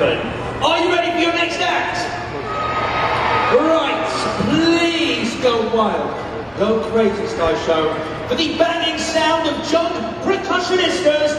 happen. Are you ready for your next act? Right, please go wild. Go crazy, Sky Show. For the banging sound of junk percussionistas,